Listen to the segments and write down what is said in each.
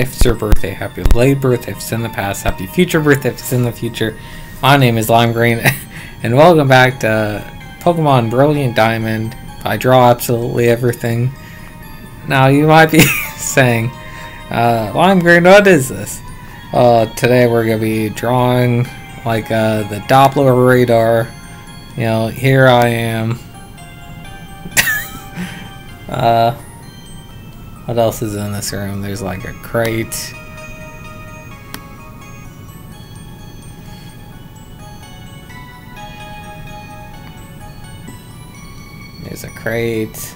if it's your birthday, happy late birthday if it's in the past, happy future birthday if it's in the future. My name is Lime Green, and welcome back to Pokemon Brilliant Diamond. I draw absolutely everything. Now you might be saying, uh, Lime Green, what is this? Uh, today we're gonna be drawing like uh, the Doppler radar. You know, here I am. uh, what else is in this room? There's like a crate. There's a crate.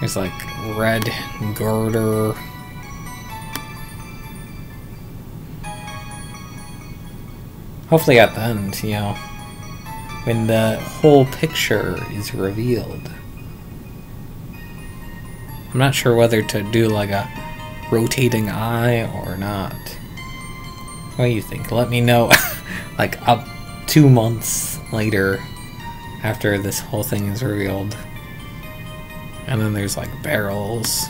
There's like red girder. Hopefully at the end, you know, when the whole picture is revealed. I'm not sure whether to do like a rotating eye or not. What do you think? Let me know like up two months later after this whole thing is revealed. And then there's like barrels.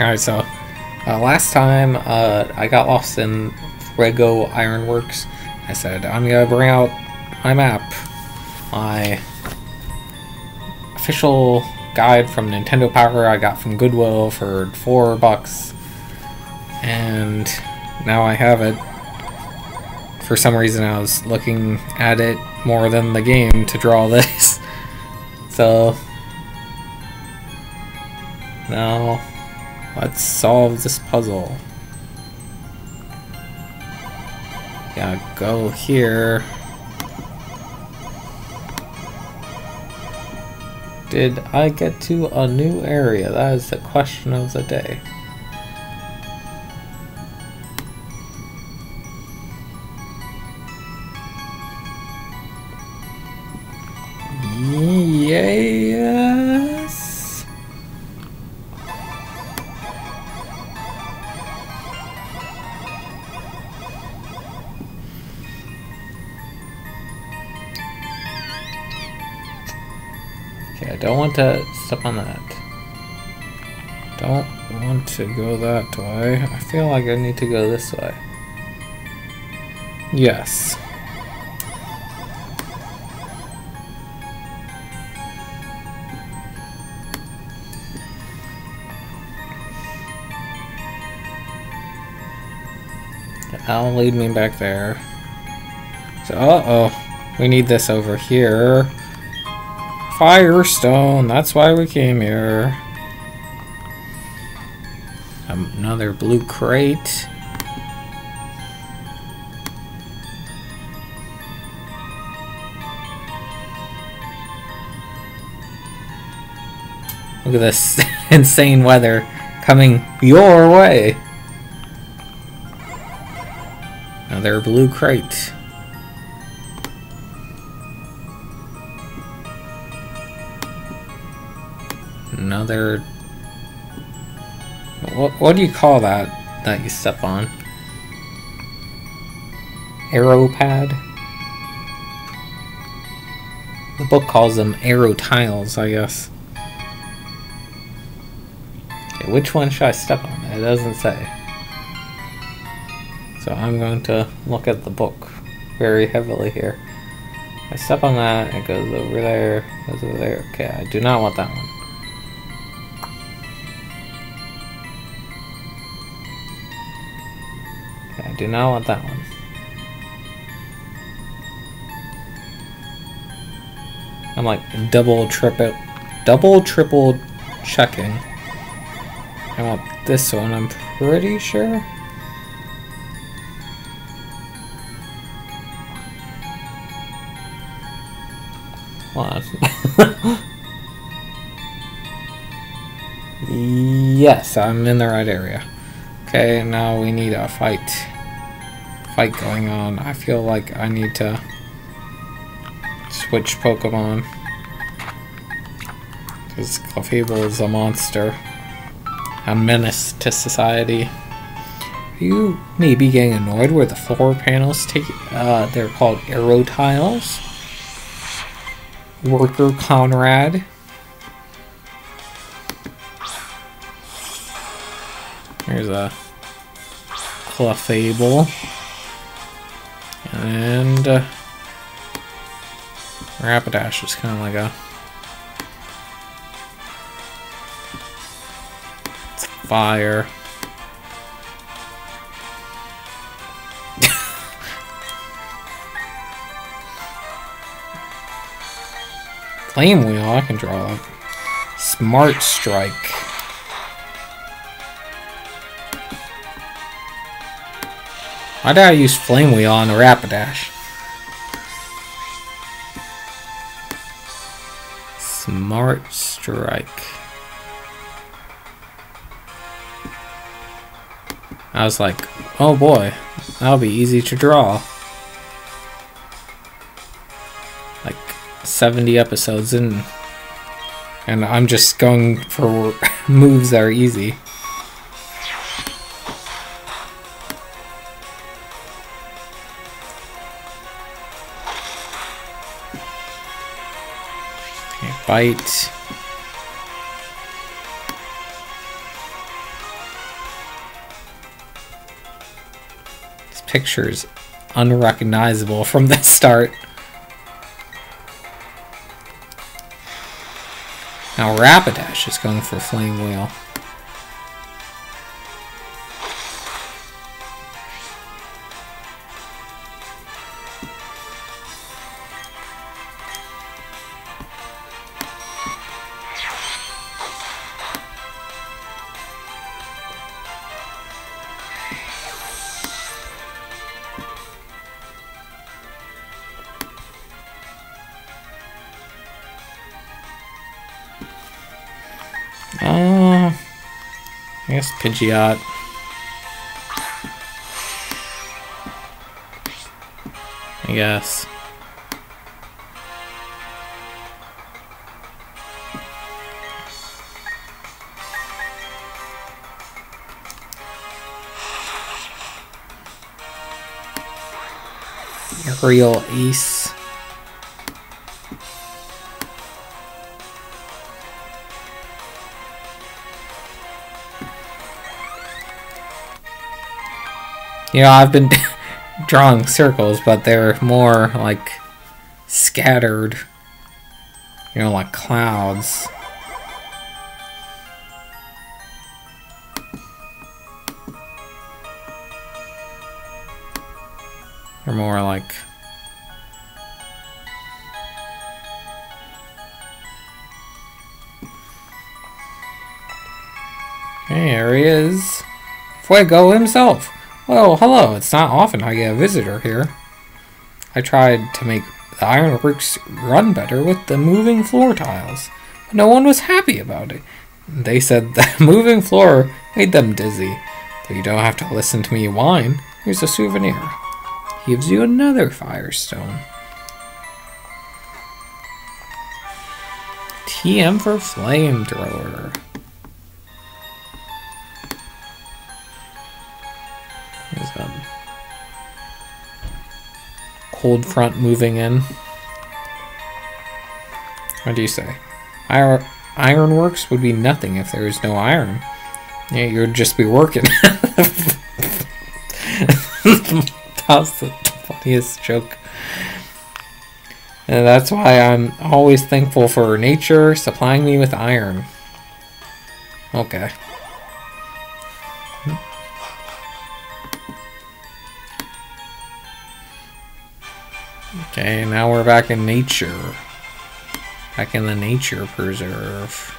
Alright, so uh, last time uh, I got lost in Fuego Ironworks. I said, I'm gonna bring out my map. My official guide from Nintendo Power I got from Goodwill for four bucks. And now I have it. For some reason I was looking at it more than the game to draw this. so now Let's solve this puzzle. Yeah, go here. Did I get to a new area? That is the question of the day. To step on that. Don't want to go that way. I feel like I need to go this way. Yes. That'll lead me back there. So, uh-oh. We need this over here. Firestone, that's why we came here. Another blue crate. Look at this insane weather coming your way. Another blue crate. Another... What, what do you call that that you step on? Arrow pad? The book calls them arrow tiles, I guess. Okay, which one should I step on? It doesn't say. So I'm going to look at the book very heavily here. I step on that, it goes over there, goes over there. Okay, I do not want that one. Do not want that one. I'm like double, triple, double, triple checking. I want this one, I'm pretty sure. Yes, I'm in the right area. Okay, now we need a fight. Fight going on. I feel like I need to switch Pokemon. Because Clefable is a monster. A menace to society. You may be getting annoyed where the floor panels take uh, they're called arrow tiles. worker Conrad. Here's a Clefable. And uh, Rapidash is kind of like a fire. Flame Wheel, I can draw that. Smart Strike. Why did I use Flame Wheel on the Rapidash? Smart Strike. I was like, oh boy, that'll be easy to draw. Like 70 episodes in. And I'm just going for moves that are easy. Bite. This picture is unrecognizable from the start. Now Rapidash is going for Flame Wheel. Guess Pidgeot. I guess. Aerial Ace. You know, I've been drawing circles, but they're more like scattered. You know, like clouds. They're more like there he is. Fuego himself. Well, hello. It's not often I get a visitor here. I tried to make the ironworks run better with the moving floor tiles, but no one was happy about it. They said the moving floor made them dizzy. But you don't have to listen to me whine. Here's a souvenir. Gives you another firestone. TM for flamethrower. Cold front moving in. What do you say? Iron ironworks would be nothing if there was no iron. Yeah, you would just be working. That's the funniest joke. And that's why I'm always thankful for nature supplying me with iron. Okay. Okay, now we're back in nature. Back in the nature preserve.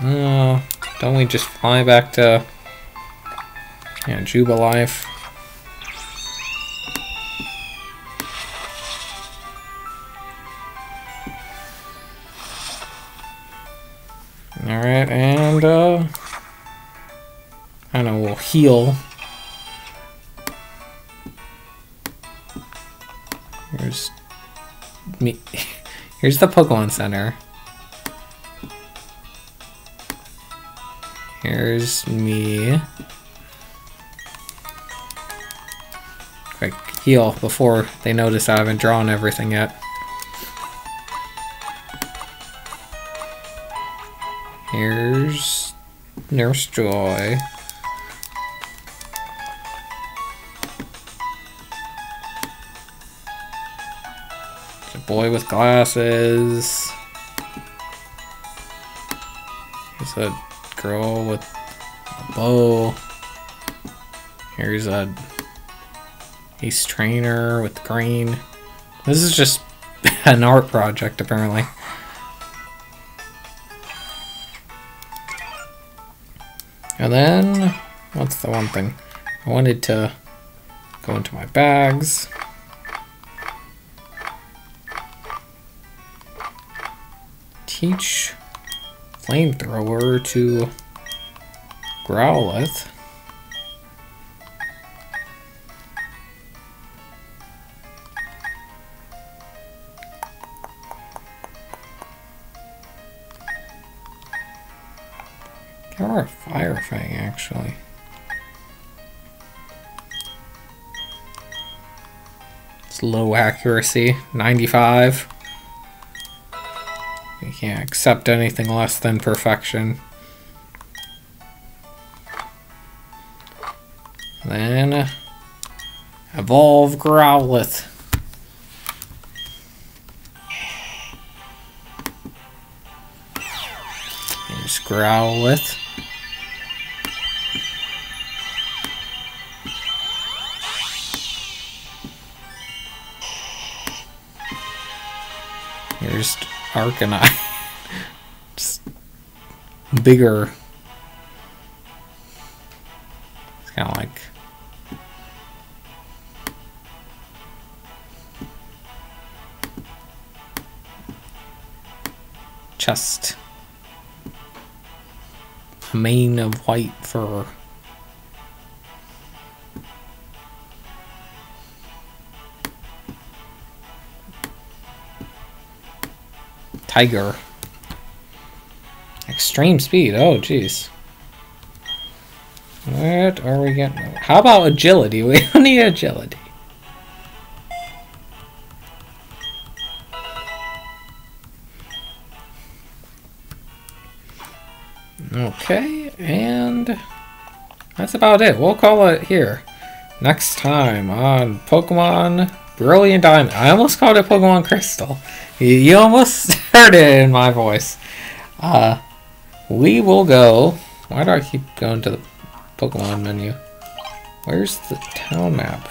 Uh, don't we just fly back to yeah, Jubilife? Alright, and uh I don't know, we'll heal. Here's me. Here's the Pokemon Center. Here's me. Like, heal before they notice I haven't drawn everything yet. Here's Nurse Joy. Boy with glasses. Here's a girl with a bow. Here's a ace trainer with green. This is just an art project, apparently. And then, what's the one thing? I wanted to go into my bags. Teach flamethrower to Growlithe. Her a fire fang, actually. It's low accuracy, 95. Accept anything less than perfection. Then uh, evolve Growlithe. Here's Growlithe. Here's Arcanine. Bigger. It's kind of like. Chest. Mane of white fur. Tiger. Extreme speed. Oh, jeez. What are we getting? How about agility? We don't need agility. Okay, and that's about it. We'll call it here. Next time on Pokemon Brilliant Diamond. I almost called it Pokemon Crystal. You, almost heard it in my voice. Uh, we will go. Why do I keep going to the Pokemon menu? Where's the town map?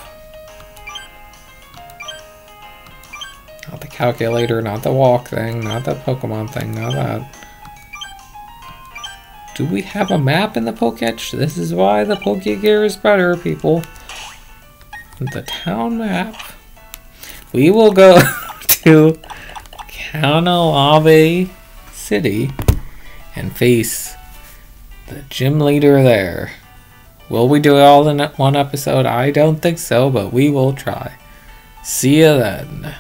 Not the calculator, not the walk thing, not the Pokemon thing, not that. Do we have a map in the Poketch? This is why the Pokegear is better, people. The town map. We will go to Canalave City and face the gym leader there. Will we do it all in one episode? I don't think so, but we will try. See you then.